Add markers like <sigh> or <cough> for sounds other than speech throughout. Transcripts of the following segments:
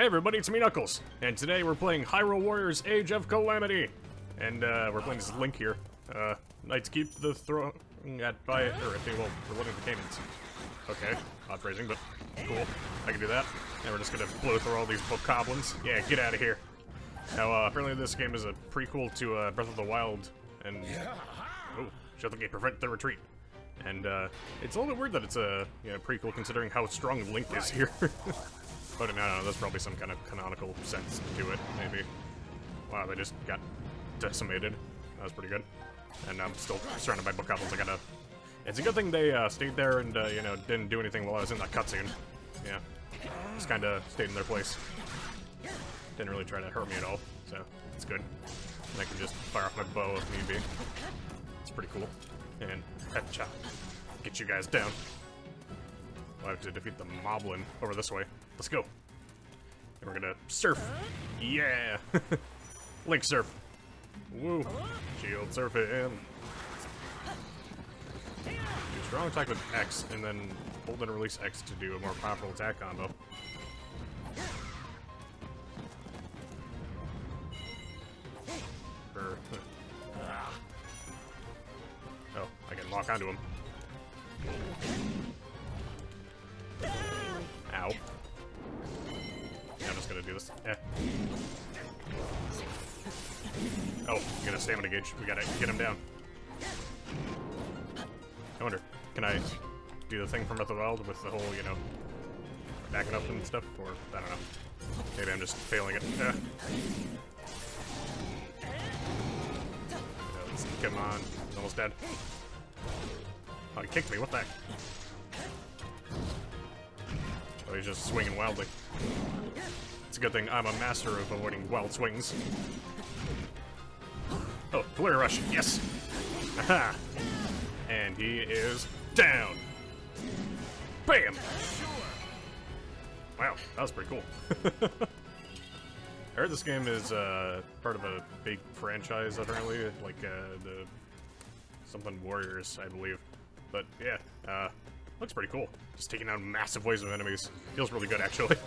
Hey everybody, it's me Knuckles, and today we're playing Hyrule Warriors Age of Calamity! And uh, we're playing this Link here. Uh, Knights keep the throwing at by or at the well, we're loading the cannons. Okay, odd phrasing, but cool. I can do that. And we're just gonna blow through all these bokoblins. Yeah, get out of here. Now, uh, apparently this game is a prequel to uh, Breath of the Wild, and oh, shut the gate, prevent the retreat. And uh, it's a little bit weird that it's a you know, prequel considering how strong Link is here. <laughs> but no, no, there's probably some kind of canonical sense to it, maybe. Wow, they just got decimated. That was pretty good. And I'm still surrounded by bokoblins. I gotta... It's a good thing they uh, stayed there and, uh, you know, didn't do anything while I was in that cutscene. Yeah. Just kinda stayed in their place. Didn't really try to hurt me at all, so it's good. And I can just fire off my bow if need be. It's pretty cool. And headshot. Get you guys down. I have to defeat the moblin over this way. Let's go. And we're gonna surf. Yeah! <laughs> Link surf. Woo. Shield surf it in. Do strong attack with X, and then hold and release X to do a more powerful attack combo. <laughs> Ah. Oh, I can lock onto him. Do this. Eh. Oh, you got a stamina gauge. We gotta get him down. I wonder, can I do the thing from Breath of the Wild with the whole, you know, backing up and stuff? Or, I don't know. Maybe I'm just failing it. Eh. Come on. He's almost dead. Oh, he kicked me. What the heck? Oh, he's just swinging wildly. A good thing I'm a master of avoiding wild swings. Oh, Flurry Rush. Yes! Aha! And he is down! Bam! Wow, that was pretty cool. <laughs> I heard this game is uh, part of a big franchise, apparently, like uh, the something Warriors, I believe. But yeah, uh, looks pretty cool. Just taking down massive waves of enemies. Feels really good, actually. <laughs>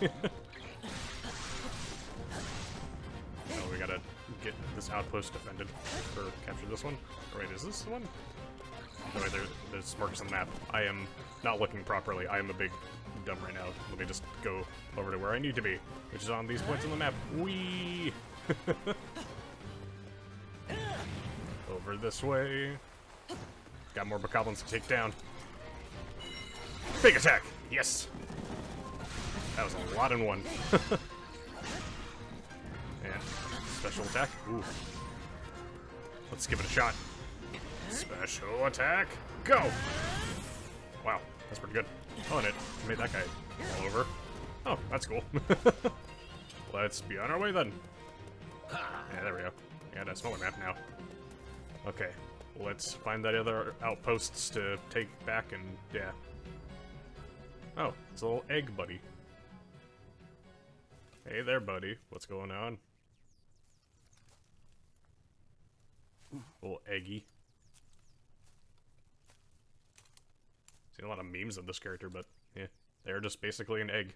gotta get this outpost defended, or capture this one. Or wait, is this the one? No, wait, there's, there's markers on the map. I am not looking properly. I am a big dumb right now. Let me just go over to where I need to be, which is on these points on the map. Whee! <laughs> over this way. Got more bokoblins to take down. Big attack! Yes! That was a lot in one. <laughs> special attack. Ooh. Let's give it a shot. Special attack, go! Wow, that's pretty good. Oh, and it made that guy all over. Oh, that's cool. <laughs> Let's be on our way then. Yeah, there we go. Yeah, a smaller map now. Okay, let's find that other outposts to take back and, yeah. Oh, it's a little egg buddy. Hey there, buddy. What's going on? Little eggy. Seen a lot of memes of this character, but yeah, they're just basically an egg.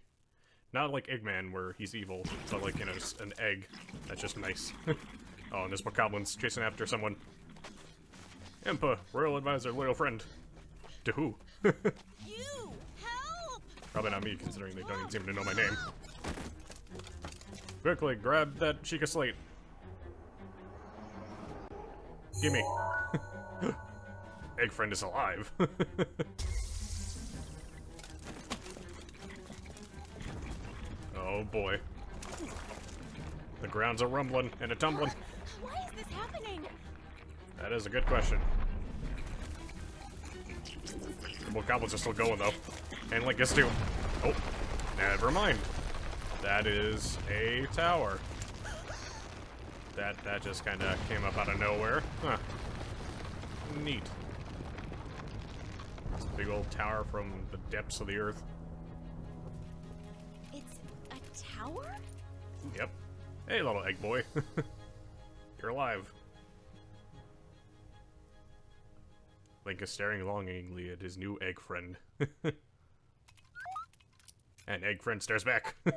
Not like Eggman, where he's evil, but like, you know, just an egg. That's just nice. <laughs> oh, and there's Bokoblin's chasing after someone. Impa, royal advisor, loyal friend. To who? <laughs> you! Help! Probably not me, considering they don't even seem to know my name. Quickly, grab that Sheikah Slate. Gimme. <laughs> Egg friend is alive. <laughs> Oh boy. The ground's a rumbling and a tumbling. Why is this happening? That is a good question. Well, goblins are still going though. And like this too. Oh, never mind. That is a tower. That that just kind of came up out of nowhere. Huh. Neat. It's a big old tower from the depths of the earth. It's a tower? Yep. Hey, little egg boy. <laughs> You're alive. Link is staring longingly at his new egg friend. <laughs> and egg friend stares back. <laughs>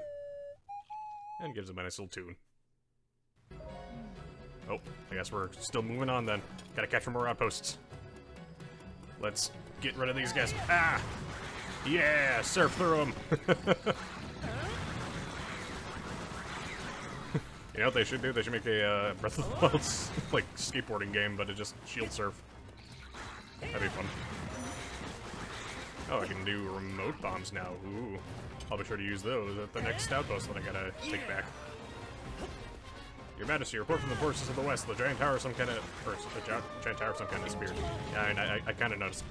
And gives him a nice little tune. Oh, I guess we're still moving on then. Gotta catch more outposts. Let's get rid of these guys. Ah! Yeah, surf through them. <laughs> you know what they should do? They should make a uh, Breath of the Wild <laughs> like skateboarding game, but it just shield surf. That'd be fun. Oh, I can do remote bombs now. Ooh. I'll be sure to use those at the next outpost that I gotta take back. Your Majesty, report from the forces of the west. The giant tower, some kind of, first, the giant, tower, some kind of disappeared. Yeah, I, I, I kind of noticed.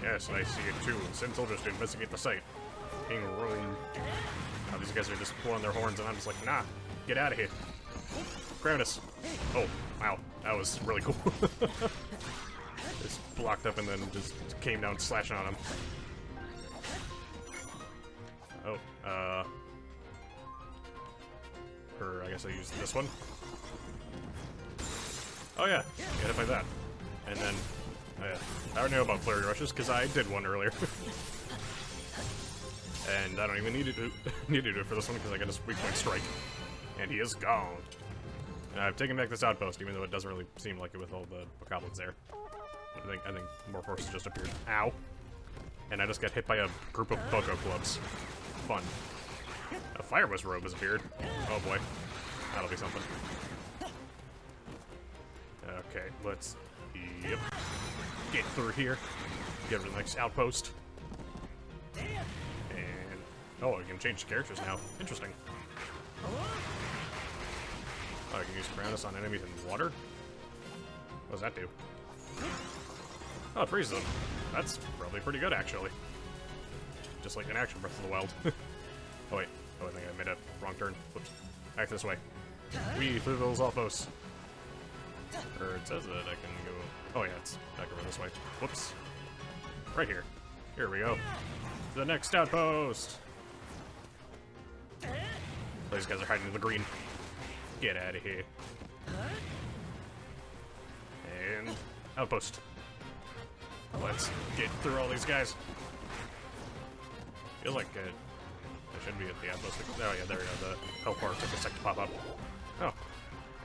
Yes, and I see it too. Send soldiers to investigate the site. King Rhoam. Now these guys are just pulling their horns, and I'm just like, nah, get out of here. Kratos. Oh, wow, that was really cool. <laughs> just blocked up and then just came down slashing on him. Oh, uh... Or I guess I used this one. Oh yeah, you gotta that. And then, oh yeah, I already know about flurry rushes because I did one earlier. <laughs> and I don't even need to do, <laughs> need to do it for this one because I got a weak point strike, and he is gone. And I've taken back this outpost, even though it doesn't really seem like it with all the goblins there. I think I think more forces just appeared. Ow! And I just got hit by a group of Boko clubs. Fun. A fire Wizzrobe has appeared. Oh boy, that'll be something. Okay, let's yep get through here. Get to the next outpost. And oh, I can change the characters now. Interesting. Oh, I can use Cryonis on enemies in water. What does that do? Oh, it freezes them. That's probably pretty good, actually. Just like an action Breath of the Wild. <laughs> oh, wait. Oh, I think I made a wrong turn. Whoops. Back this way. We through those outposts. It says that I can go... Oh yeah, it's back over this way. Whoops. Right here. Here we go. The next outpost! These guys are hiding in the green. Get out of here. And... Outpost. Let's get through all these guys. Feels like it, I should be at the outpost. Oh yeah, there we go. The health bar took a sec to pop up. Oh.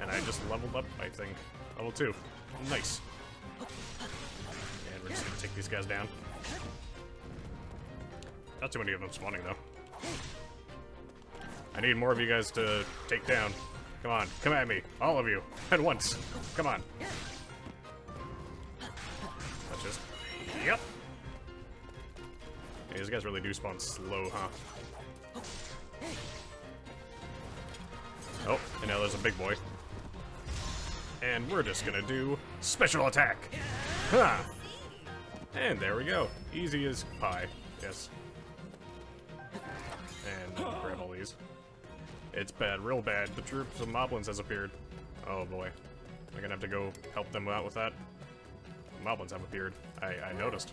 And I just leveled up, I think. Level 2. Nice. And we're just gonna take these guys down. Not too many of them spawning, though. I need more of you guys to take down. Come on, come at me. All of you. <laughs> At once. Come on. Let's just... Yep. These guys really do spawn slow, huh? Oh, and now there's a big boy. And we're just gonna do special attack. Huh. And there we go. Easy as pie. Yes. And grab all these. It's bad, real bad. The troops of Moblins has appeared. Oh boy. I'm gonna have to go help them out with that. Moblins have appeared. I, I noticed.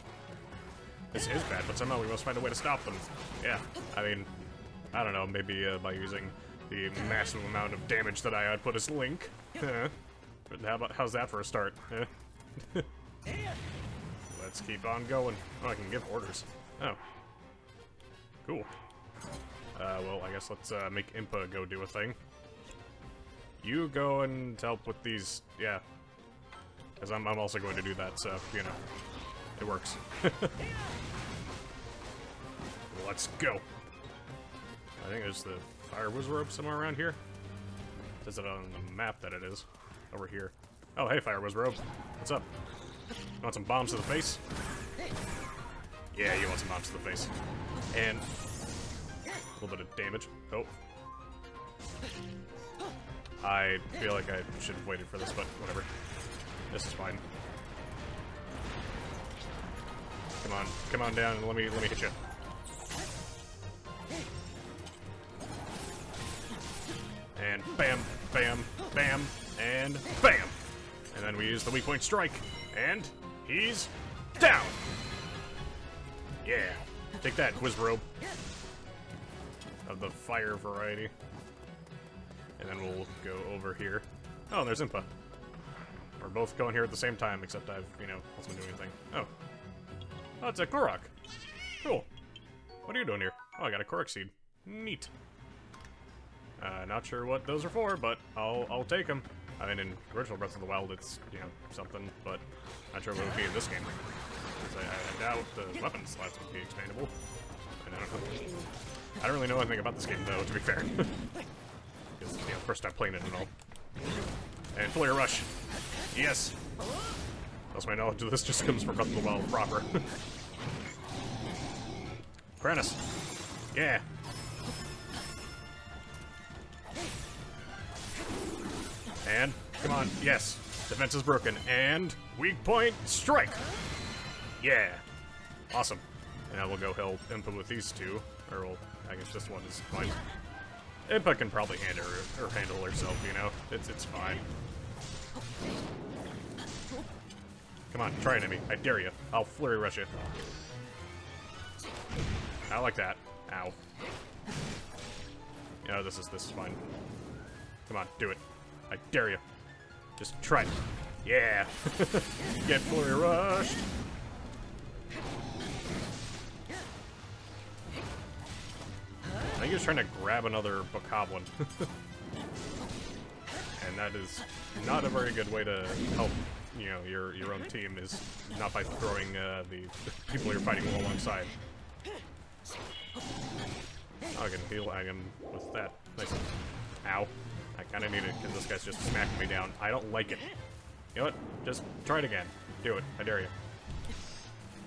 This is bad, but somehow we must find a way to stop them. Yeah, I mean, I don't know, maybe uh, by using the massive amount of damage that I output as Link. But how about, how's that for a start? <laughs> Let's keep on going. Oh, I can give orders. Oh. Cool. Uh, well, I guess let's uh, make Impa go do a thing. You go and help with these, yeah. Because I'm, I'm also going to do that, so, you know. It works. <laughs> Let's go. I think there's the Fire rope somewhere around here. It says it on the map that it is. Over here. Oh, hey, Fire rope. What's up? You want some bombs to the face? Yeah, you want some bombs to the face. And a little bit of damage. Oh. I feel like I should have waited for this, but whatever. This is fine. Come on, come on down and let me let me hit you. And bam, bam, bam, and bam! And then we use the weak point strike, and he's down! Yeah. Take that, Wizzrobe. Of the fire variety. And then we'll go over here. Oh, there's Impa. We're both going here at the same time, except I've, you know, also been doing anything. Oh, Oh, it's a Korok. Cool. What are you doing here? Oh, I got a Korok seed. Neat. Uh, not sure what those are for, but I'll I'll take them. I mean, in original Breath of the Wild, it's you know something, but not sure what it would be in this game. I, I doubt the weapon slots would be expandable. And I don't know. I don't really know anything about this game, though, to be fair. <laughs> Because, you know, first time playing it and all. And Flurry Rush. Yes. Plus, my knowledge of this just comes from Breath of the Wild proper. <laughs> Kranus. Yeah. And, come on, yes. Defense is broken. And, weak point, strike! Yeah. Awesome. And I will go help Impa with these two. Or, well, I guess this one is fine. Impa can probably handle, her, or handle herself, you know? It's, it's fine. Come on, try it at me. I dare you. I'll flurry rush you. I like that. Ow. Know, this is this is fine. Come on, do it. I dare you. Just try it. Yeah. <laughs> Get flurry rushed. I think he was trying to grab another bokoblin. <laughs> and that is not a very good way to help, you know, your your own team is not by throwing uh, the, the people you're fighting alongside. I can heal Agam with that. Nice. Ow. I kind of need it because this guy's just smacking me down. I don't like it. You know what? Just try it again. Do it. I dare you.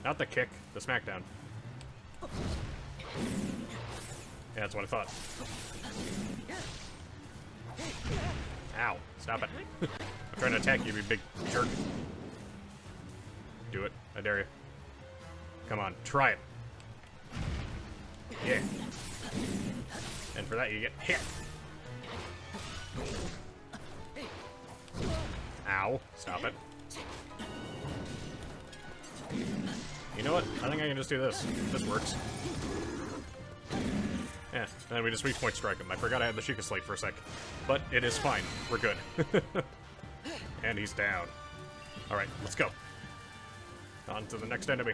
Not the kick, the smackdown. Yeah, that's what I thought. Ow. Stop it. <laughs> I'm trying to attack you, you big jerk. Do it. I dare you. Come on, try it. Yeah. And for that, you get hit. Ow. Stop it. You know what? I think I can just do this. This works. Yeah, then we just weak point strike him. I forgot I had the Sheikah Slate for a sec. But it is fine. We're good. <laughs> and he's down. Alright, let's go. On to the next enemy.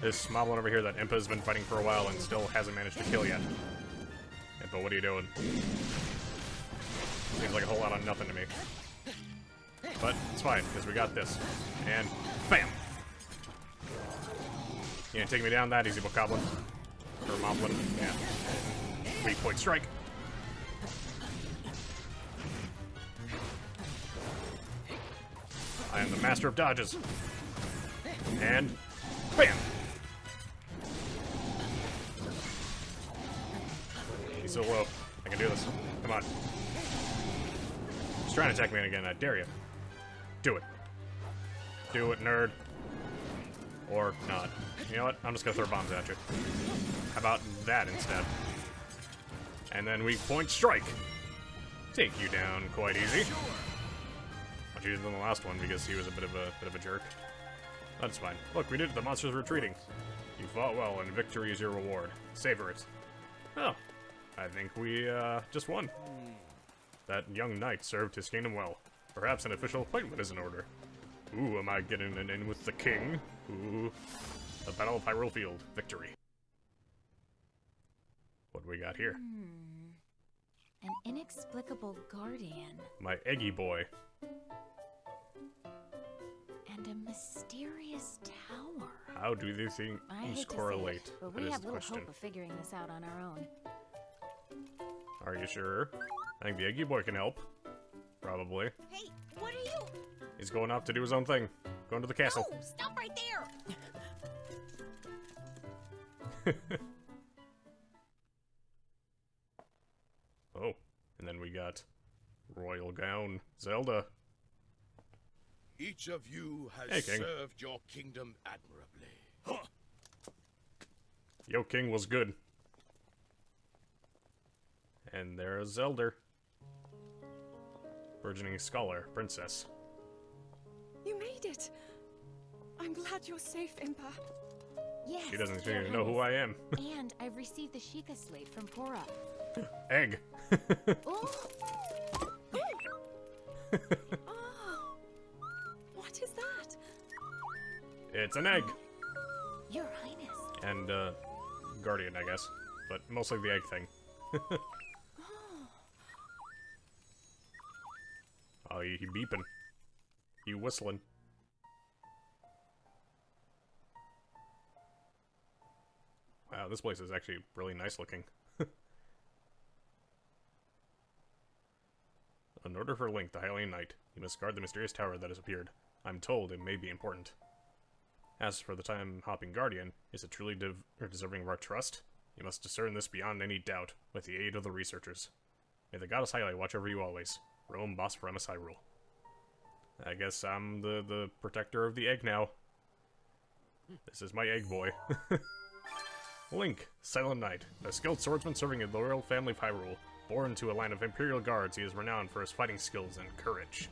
This moblin over here that Impa's been fighting for a while and still hasn't managed to kill yet. Impa, what are you doing? Seems like a whole lot of nothing to me. But it's fine, because we got this. And bam! You gonna take me down that easy, Bokoblin? Or Moblin? Yeah. Weak point strike. I am the master of dodges. And bam! He's so low. I can do this. Come on. He's trying to attack me again. I dare you. Do it. Do it, nerd. Or not. You know what? I'm just gonna throw bombs at you. How about that instead? And then we point strike. Take you down quite easy. Much easier than the last one because he was a bit of a bit of a jerk. That's fine. Look, we did it. The monster's retreating. You fought well, and victory is your reward. Savor it. Oh, I think we uh, just won. That young knight served his kingdom well. Perhaps an official appointment is in order. Ooh, am I getting an in with the king? Ooh. The Battle of Hyrule Field. Victory. What do we got here? An inexplicable guardian My eggy boy. and a mysterious tower. How do these things I hate to correlate? say it, but we have little question. hope of figuring this out on our own. Are you sure? I think the eggy boy can help. Probably. Hey, what are you? He's going off to do his own thing. Going to the castle. Oh, stop right there! <laughs> Oh, and then we got Royal Gown Zelda. Each of you has Hey, served your kingdom admirably. Huh. Yo King was good. And there's Zelda. Burgeoning scholar, princess. You made it! I'm glad you're safe, Impa. Yes. She doesn't Your even know who I am. <laughs> and I've received the Sheikah slate from Purah. Egg. <laughs> Oh, <laughs> Oh! What is that? it's an egg. Your Highness. And, uh, Guardian, I guess. But mostly the egg thing. Oh, he, he beeping. He whistling. Wow, this place is actually really nice looking. <laughs> In order for Link, the Hylian Knight, you must guard the mysterious tower that has appeared. I'm told it may be important. As for the time-hopping Guardian, is it truly or deserving of our trust? You must discern this beyond any doubt, with the aid of the researchers. May the goddess Hylia watch over you always. Rhoam, Bosphoramus Hyrule. I guess I'm the, the protector of the egg now. This is my egg boy. <laughs> Link, Silent Knight, a skilled swordsman serving in the royal family of Hyrule. Born to a line of Imperial Guards, he is renowned for his fighting skills and courage.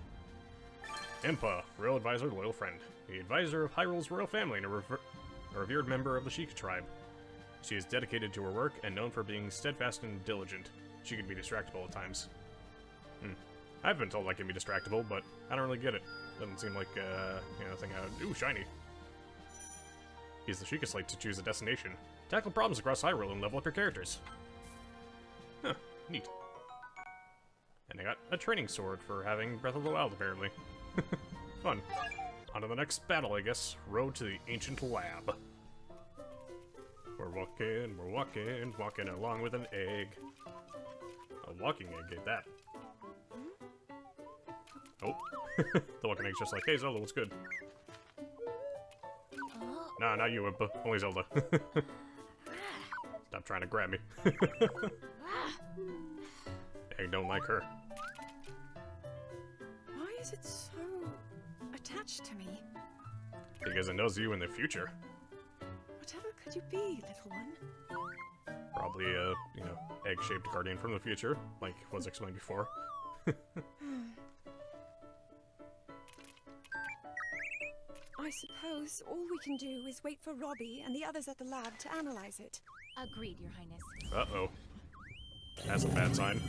Impa, royal advisor, loyal friend. The advisor of Hyrule's royal family and a, rever a revered member of the Sheikah tribe. She is dedicated to her work and known for being steadfast and diligent. She can be distractible at times. Hmm. I've been told I can be distractible, but I don't really get it. Doesn't seem like, uh, you know, thing I would... Ooh, shiny. Use the Sheikah Slate to choose a destination. Tackle problems across Hyrule and level up your characters. Huh, neat. And I got a training sword for having Breath of the Wild, apparently. <laughs> Fun. On to the next battle, I guess. Road to the Ancient Lab. We're walking, we're walking, walking along with an egg. A walking egg, get that. Oh. <laughs> the walking egg's just like, hey Zelda, what's good? Nah, not you, Impa. Only Zelda. <laughs> Stop trying to grab me. <laughs> Egg don't like her. Why is it so attached to me? Because it knows you in the future. Whatever could you be, little one? Probably a, you know, egg-shaped guardian from the future, like was explained before. I suppose all we can do is wait for Robbie and the others at the lab to analyze it. agreed, Your Highness. Uh-oh. That's a bad sign.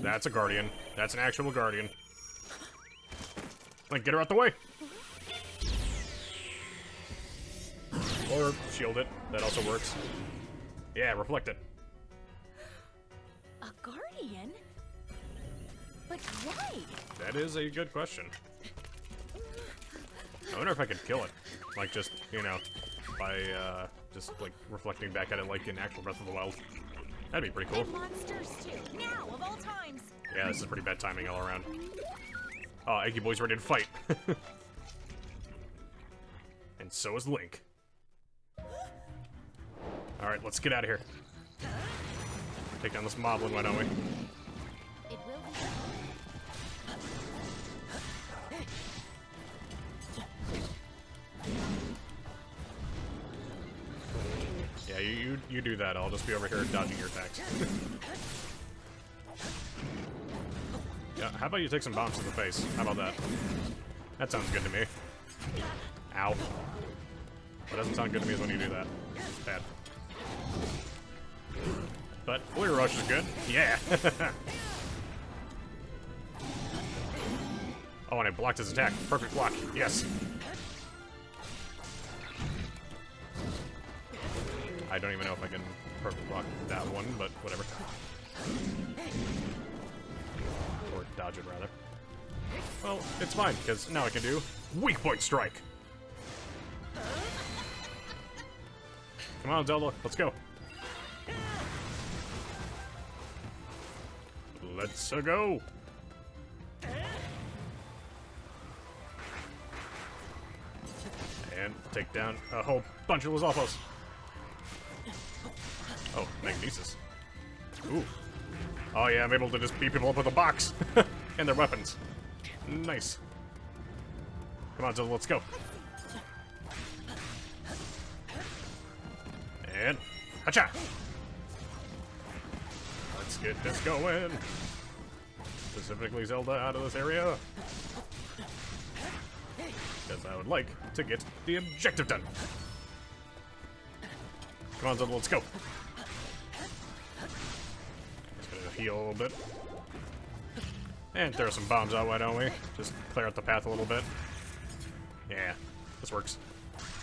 That's a guardian. That's an actual guardian. Like, get her out the way! Or shield it. That also works. Yeah, reflect it. A guardian? But why? That is a good question. I wonder if I could kill it. Like, just, you know, by, uh, just, like, reflecting back at it like in actual Breath of the Wild. That'd be pretty cool. Monsters too. Now of all times. Yeah, this is pretty bad timing all around. Oh, Eggy Boy's ready to fight. <laughs> and so is Link. Alright, let's get out of here. Take down this moblin, why don't we? You, you, you do that. I'll just be over here dodging your attacks. yeah, how about you take some bombs to the face? How about that? That sounds good to me. Ow. What doesn't sound good to me is when you do that. It's bad. But Flurry Rush is good. Yeah. <laughs> oh, and I blocked his attack. Perfect block. Yes. Don't even know if I can perfect block that one, but whatever. Or dodge it, rather. Well, it's fine, because now I can do weak point strike. Come on, Zelda, let's go. Let's -a go. And take down a whole bunch of Lizalfos. Oh, Magnesis. Ooh. Oh yeah, I'm able to just beat people up with a box. <laughs> and their weapons. Nice. Come on, Zelda, let's go. And... Hacha! Let's get this going. Specifically Zelda out of this area. Because I would like to get the objective done. Come on, Zelda, let's go. Heal a little bit. And throw some bombs out, why don't we? Just clear out the path a little bit. Yeah, this works.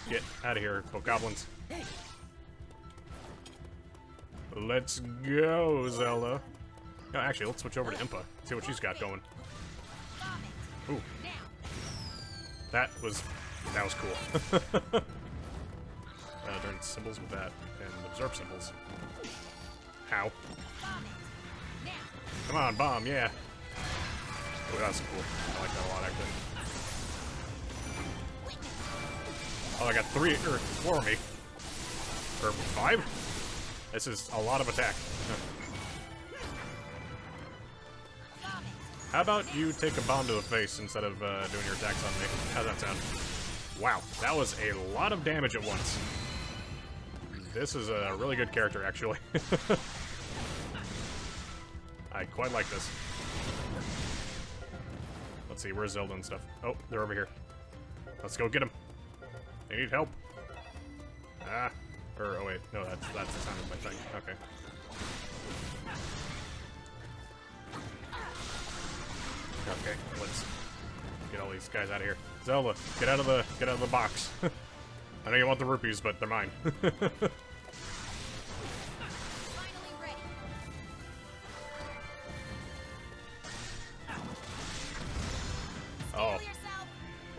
Get out of here, goblins. Let's go, Zelda. No, actually, let's switch over to Impa. See what she's got going. Ooh, that was that was cool. <laughs> uh, turn symbols with that and absorb symbols. How? Come on, bomb, yeah. Oh, that's cool. I like that a lot, actually. Oh, I got three or four of me. Or five? This is a lot of attack. How about you take a bomb to the face instead of uh, doing your attacks on me? How's that sound? Wow, that was a lot of damage at once. This is a really good character, actually. <laughs> I quite like this. Let's see, where's Zelda and stuff? Oh, they're over here. Let's go get them. They need help. Ah. Or, oh wait, no, that's, that's the sound of my thing. Okay. Okay, let's get all these guys out of here. Zelda, get out of the get out of the box. <laughs> I know you want the rupees, but they're mine. <laughs>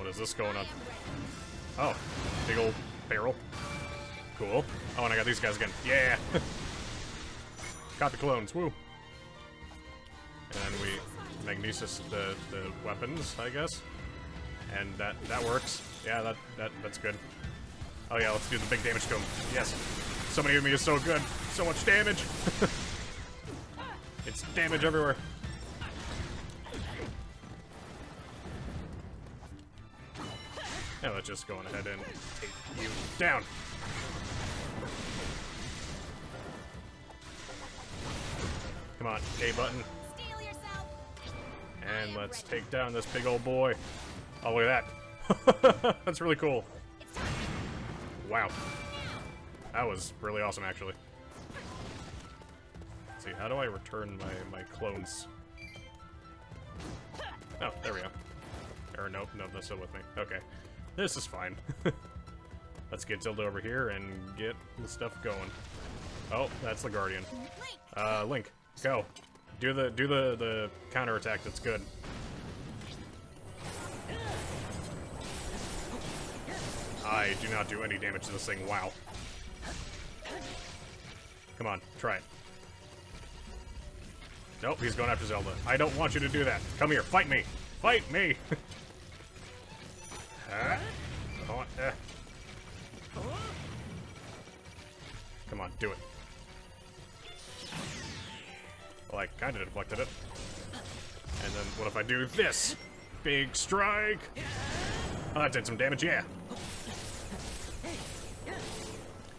is this going on? Oh, big old barrel. Cool. Oh, and I got these guys again. Yeah. <laughs> got the clones. Woo. And we magnesis the the weapons, I guess. And that that works. Yeah, that that that's good. Oh yeah, let's do the big damage to him. Yes. So many of me is so good. So much damage. <laughs> it's damage everywhere. Just going ahead and take you down. Come on, A button. And let's take down this big old boy. Oh, look at that. <laughs> That's really cool. Wow. That was really awesome, actually. Let's see, how do I return my, my clones? Oh, there we go. Or nope, no, they're still with me. Okay. This is fine. <laughs> Let's get Zelda over here and get the stuff going. Oh, that's the Guardian. Uh, Link, go. Do the do the the counter attack. That's good. I do not do any damage to this thing. Wow. Come on, try it. Nope, he's going after Zelda. I don't want you to do that. Come here, fight me. Fight me. <laughs> Come on. eh. Come on, do it. Well, I kind of deflected it. And then what if I do this? Big strike! Oh, that did some damage, yeah.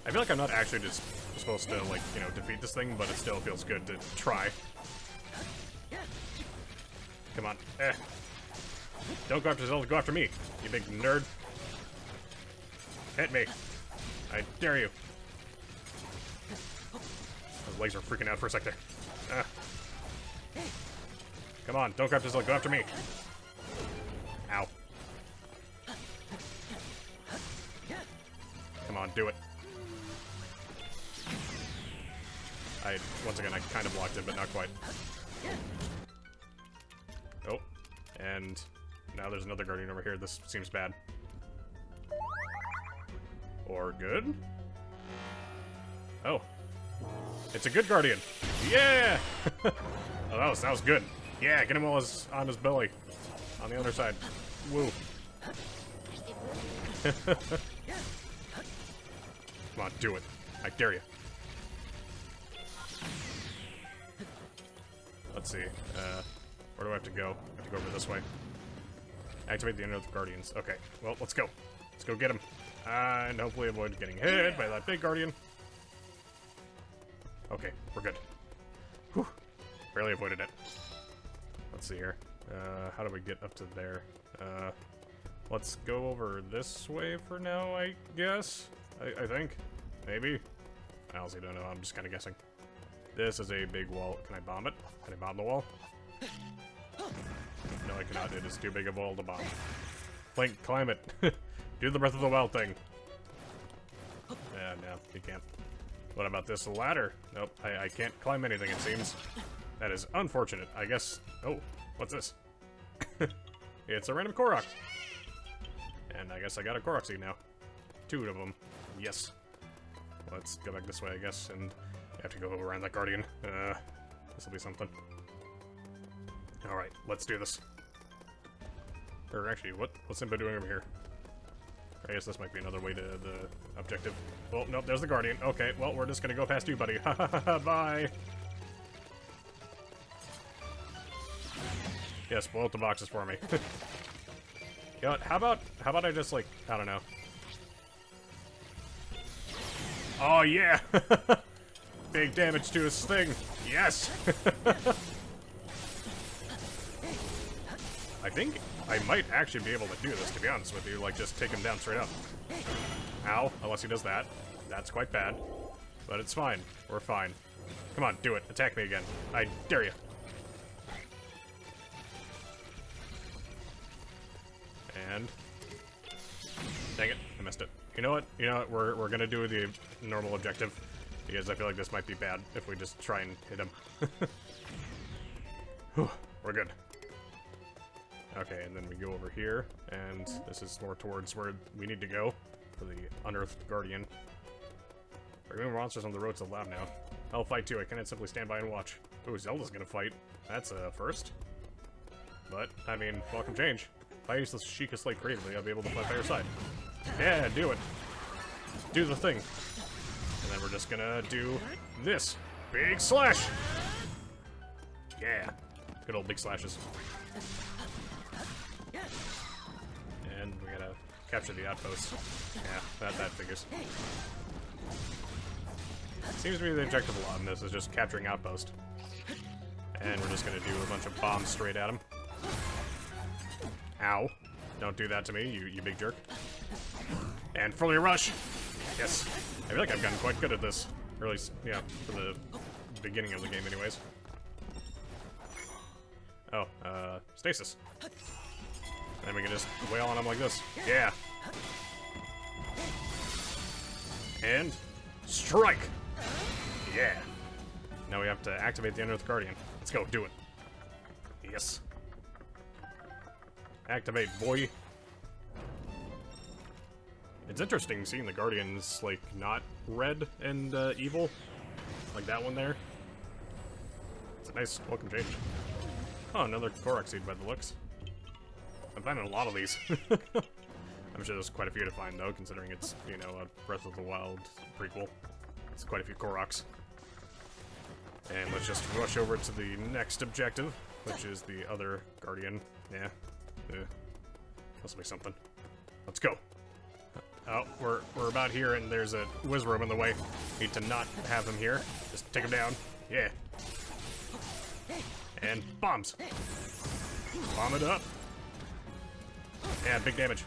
I feel like I'm not actually just supposed to, like, you know, defeat this thing, but it still feels good to try. Come on. Eh. Don't go after Zelda, go after me, you big nerd. Hit me. I dare you. Those legs are freaking out for a sec there. Ah. Come on, don't after Zelda, go after me. Ow. Come on, do it. I, once again, I kind of blocked it, but not quite. Oh, and now there's another guardian over here. This seems bad. Or good? Oh. It's a good guardian. Yeah! <laughs> oh, that was, that was good. Yeah, get him while he's on his belly. On the other side. Woo. <laughs> Come on, do it. I dare you. Let's see. Uh, where do I have to go? I have to go over this way. Activate the Unearthed Guardians. Okay, well, let's go. Let's go get him. Uh, and hopefully avoid getting hit by that big guardian. Okay, we're good. Whew. Barely avoided it. Let's see here. Uh, how do we get up to there? Uh, let's go over this way for now, I guess. I, I think. Maybe. I honestly don't know. I'm just kind of guessing. This is a big wall. Can I bomb it? Can I bomb the wall? <laughs> No, I cannot. It is too big of a wall to bomb. Link, climb it. <laughs> Do the Breath of the Wild thing. Yeah, no, you can't. What about this ladder? Nope, I, I can't climb anything, it seems. That is unfortunate. I guess... Oh, what's this? <laughs> it's a random Korok. And I guess I got a Korok seed now. Two of them. Yes. Let's go back this way, I guess, and I have to go around that Guardian. Uh, this will be something. Alright, let's do this. Or actually, what, what's Simba doing over here? I guess this might be another way to the objective. Well, nope, there's the Guardian. Okay, well, we're just gonna go past you, buddy. <laughs> Ha ha ha Bye! Yes, blow up the boxes for me. <laughs> you know what, how about, how about I just, like, I don't know. Oh, yeah! <laughs> Big damage to his thing. Yes! I think I might actually be able to do this, to be honest with you. Like, just take him down straight up. Ow, unless he does that. That's quite bad. But it's fine. We're fine. Come on, do it. Attack me again. I dare you. And... Dang it, I missed it. You know what? You know what? We're, we're gonna do the normal objective. Because I feel like this might be bad if we just try and hit him. <laughs> Whew, we're good. Okay, and then we go over here, and this is more towards where we need to go for the Unearthed Guardian. Remember monsters on the road to the lab now. I'll fight too, I cannot simply stand by and watch. Ooh, Zelda's gonna fight. That's a first. But, I mean, welcome change. If I use the Sheikah Slate creatively, I'll be able to fight by your side. Yeah, do it. Do the thing. And then we're just gonna do this. Big slash! Yeah. Good old big slashes. Capture the outpost. Yeah, that, that figures. Seems to be the objective a lot in this is just capturing outpost. And we're just gonna do a bunch of bombs straight at him. Ow. Don't do that to me, you, you big jerk. And flurry rush! Yes. I feel like I've gotten quite good at this. Or at least, yeah, for the beginning of the game anyways. Oh, uh, stasis. And we can just wail on him like this. Yeah. And strike! Yeah. Now we have to activate the Unearthed Guardian. Let's go, do it. Yes. Activate, boy. It's interesting seeing the Guardians, like, not red and uh, evil. Like that one there. It's a nice welcome change. Oh, another Korok seed by the looks. I'm finding a lot of these. <laughs> I'm sure there's quite a few to find, though, considering it's, you know, a Breath of the Wild prequel. It's quite a few Koroks. And let's just rush over to the next objective, which is the other Guardian. Yeah. Yeah. Will be something. Let's go. Uh, oh, we're, we're about here, and there's a Wizzrobe in the way. Need to not have him here. Just take him down. Yeah. And bombs. Bomb it up. Yeah, big damage.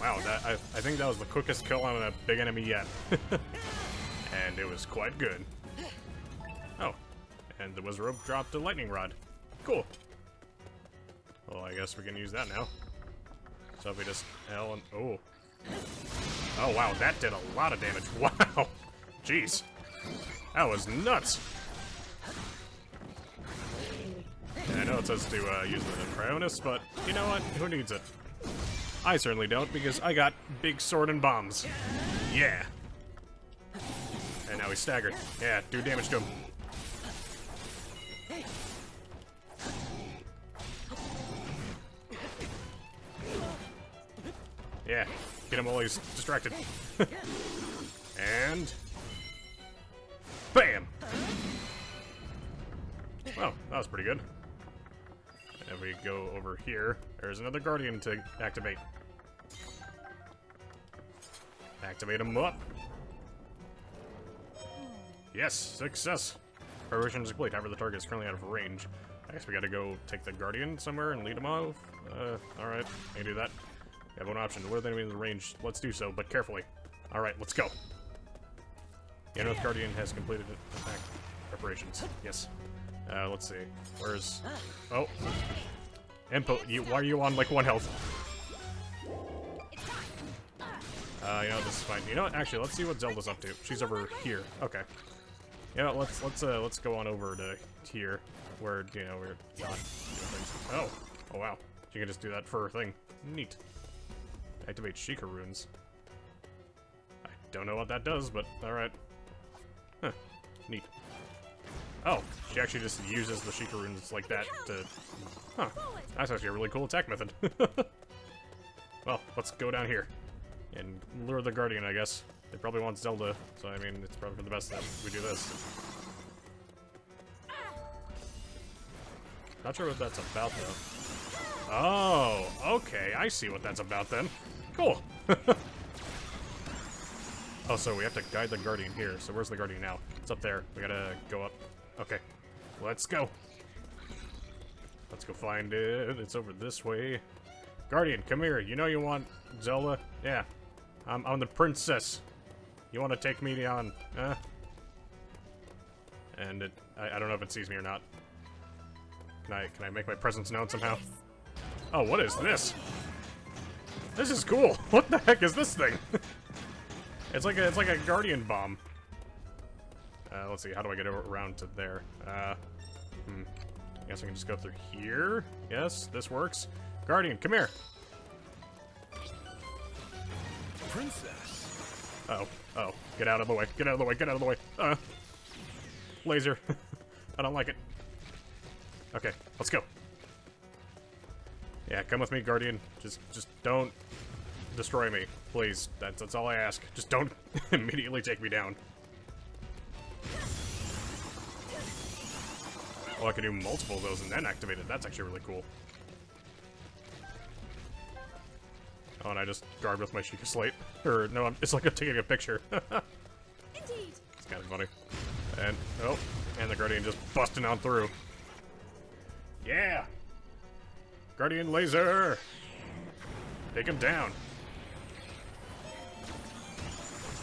Wow, that I, I think that was the quickest kill on a big enemy yet. <laughs> and it was quite good. Oh, and the Wizzrobe dropped a lightning rod. Cool. Well, I guess we can use that now. So if we just L and oh, oh wow, that did a lot of damage. <laughs> Wow, jeez, that was nuts. And I know it says to uh, use the Cryonis, but you know what? Who needs it? I certainly don't, because I got big sword and bombs. Yeah. And now he's staggered. Yeah, do damage to him. Yeah, get him while he's distracted. <laughs> and... Bam! Well, that was pretty good. And we go over here. There's another Guardian to activate. Activate him up. Yes, success. Preparation is complete. However, the target is currently out of range. I guess we gotta go take the Guardian somewhere and lead him off. Uh, alright, I can do that. We have one option. What are the enemies in the range? Let's do so, but carefully. Alright, let's go. The Unearthed Guardian has completed attack preparations. Yes. Uh, let's see. Where's... Oh. Impo, you, why are you on, like, one health? Uh, you know, this is fine. You know what? Actually, let's see what Zelda's up to. She's over here. Okay. You know, let's, let's, uh, let's go on over to here, where, you know, we're not. Oh. Oh wow. You can just do that for a thing. Neat. Activate Sheikah runes. I don't know what that does, but alright. Huh. Neat. Oh, she actually just uses the Sheikah runes like that to... Hmm, huh. That's actually a really cool attack method. <laughs> well, let's go down here. And lure the Guardian, I guess. They probably want Zelda, so I mean, it's probably for the best that we do this. Not sure what that's about, though. Oh, okay, I see what that's about then. Cool. <laughs> oh, so we have to guide the Guardian here. So where's the Guardian now? It's up there. We gotta go up. Okay, let's go. Let's go find it. It's over this way. Guardian, come here. You know you want Zelda? Yeah. I'm, I'm the princess. You want to take me on? Huh? And it, I, I don't know if it sees me or not. Can I, can I make my presence known somehow? Oh, what is this? This is cool. <laughs> What the heck is this thing? <laughs> it's like a, it's like a guardian bomb. Uh, let's see. How do I get around to there? Uh, hmm. I guess I can just go through here. Yes, this works. Guardian, come here. Princess. Oh, oh. Get out of the way. Get out of the way. Get out of the way. Uh. Laser. <laughs> I don't like it. Okay, let's go. Yeah, come with me, Guardian. Just just don't destroy me, please. That's that's all I ask. Just don't <laughs> immediately take me down. Oh, I can do multiple of those and then activate it. That's actually really cool. Oh, and I just guard with my Sheikah Slate. Or, no, I'm, it's like I'm taking a picture. <laughs> Indeed. It's kind of funny. And, oh, and the Guardian just busting on through. Yeah! Guardian laser! Take him down.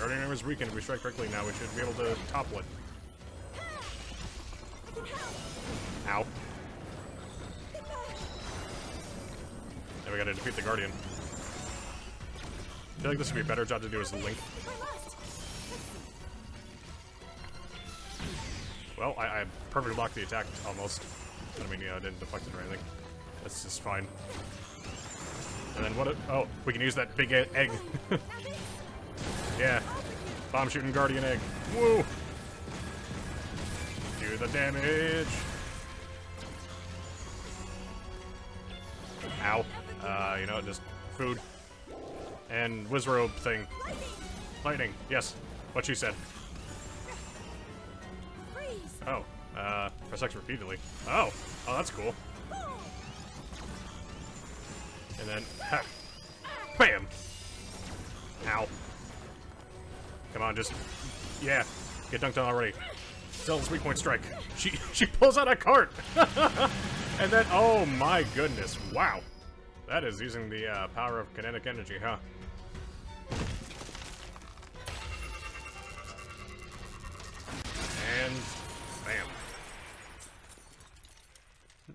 Guardian armor is weakened. If we strike correctly now, we should be able to topple it. Ow. Now we gotta defeat the Guardian. I feel like this would be a better job to do as a Link. Well, I, I perfectly blocked the attack, almost. I mean, yeah, I didn't deflect it or anything. That's just fine. And then what? It, oh, we can use that big egg. <laughs> yeah, bomb shooting guardian egg. Woo! Do the damage. Ow. Uh, you know, just food and Wizzrobe thing. Lightning. Yes, what she said. Oh, uh, press X repeatedly. Oh, oh, that's cool. And then, ha, bam! Ow. Come on, just, yeah, get dunked on already. Zelda's weak point strike. She, <laughs> she pulls out a cart! <laughs> and then, oh my goodness, wow. That is using the uh, power of kinetic energy, huh? And, bam.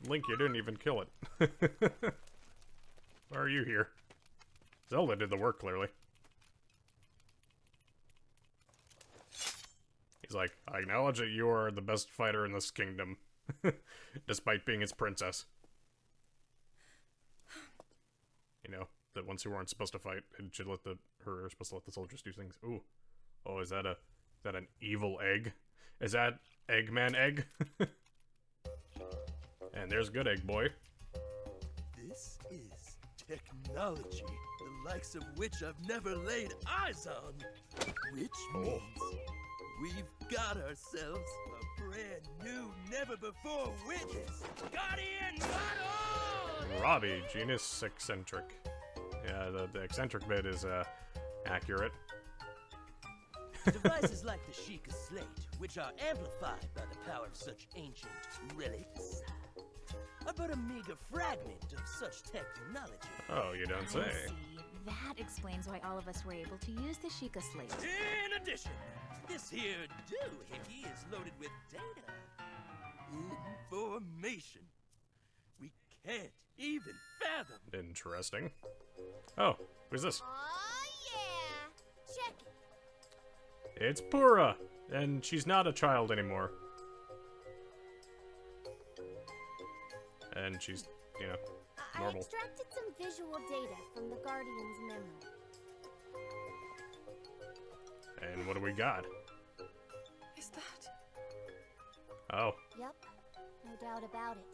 Link, you didn't even kill it. <laughs> Why are you here? Zelda did the work, clearly. He's like, I acknowledge that you are the best fighter in this kingdom, <laughs> despite being its princess. You know, the ones who aren't supposed to fight and should let the her are supposed to let the soldiers do things. Ooh, oh, is that a is that an evil egg? Is that Eggman egg? <laughs> and there's good egg boy. This is technology, the likes of which I've never laid eyes on. Which oh. means we've got ourselves a brand new, never before witnessed Guardian Battle! Robbie, genus eccentric. Yeah, the, the eccentric bit is uh, accurate. <laughs> Devices like the Sheikah Slate, which are amplified by the power of such ancient relics, are but a meager fragment of such technology. Oh, you don't I say. see. That explains why all of us were able to use the Sheikah Slate. In addition, this here doohickey is loaded with data. Information. We can't even fathom. Interesting. Oh, who's this? Aw, yeah. Check it. It's Purah, and she's not a child anymore. And she's, you know, normal. I extracted some visual data from the Guardian's memory. And what do we got? Oh, Yep, no doubt about it.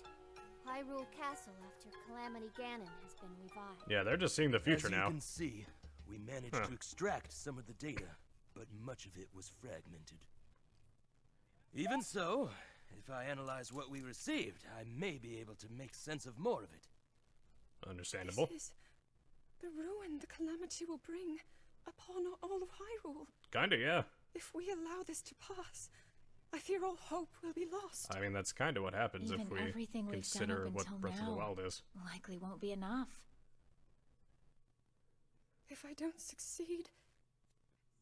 Hyrule Castle after Calamity Ganon has been revived. yeah, they're just seeing the future As now. you can see, we managed Huh. to extract some of the data, but much of it was fragmented. Even so, if I analyze what we received, I may be able to make sense of more of it. Understandable. This is the ruin the calamity will bring upon all of Hyrule. Kinda, yeah. If we allow this to pass, I fear all hope will be lost. I mean, that's kind of what happens if Even we everything we've done consider what until Breath of the. Wild is. Likely won't be enough. If I don't succeed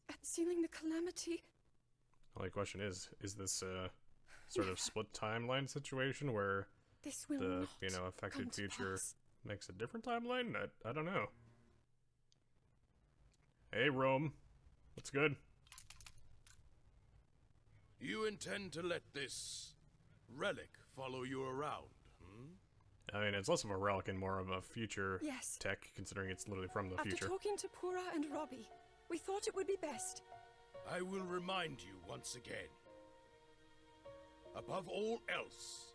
at sealing the calamity, The Only question is, is this a sort of split timeline situation where this will the, you know, affected future makes a different timeline? I, I don't know. Hey, Rhoam. What's good? You intend to let this relic follow you around, hmm? I mean, it's less of a relic and more of a future Yes. tech, considering it's literally from the After future. talking to Purah and Robbie, we thought it would be best. I will remind you once again. Above all else,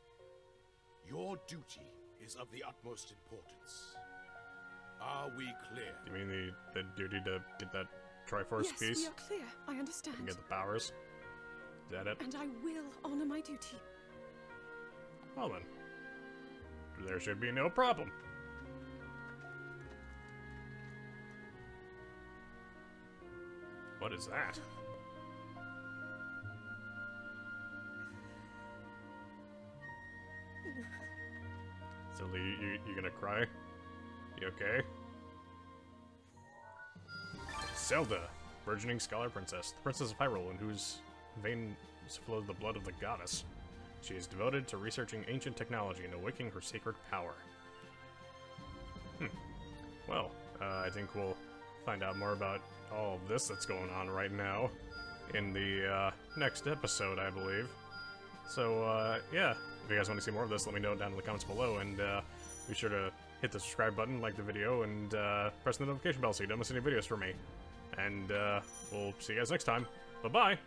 your duty is of the utmost importance. Are we clear? You mean the, the duty to get that Triforce yes, piece we are clear. I understand. and get the powers? Is that it? And I will honor my duty. Well then. There should be no problem. What is that? Silly, you, you, gonna cry? You okay? Zelda, burgeoning scholar princess, the princess of Hyrule, in whose veins flow the blood of the goddess. She is devoted to researching ancient technology and awakening her sacred power. Hmm. Well, uh, I think we'll find out more about all of this that's going on right now in the uh, next episode, I believe. So, uh, yeah, if you guys want to see more of this, let me know down in the comments below, and uh, be sure to hit the subscribe button, like the video, and uh, press the notification bell so you don't miss any videos from me. And uh, we'll see you guys next time. Bye-bye!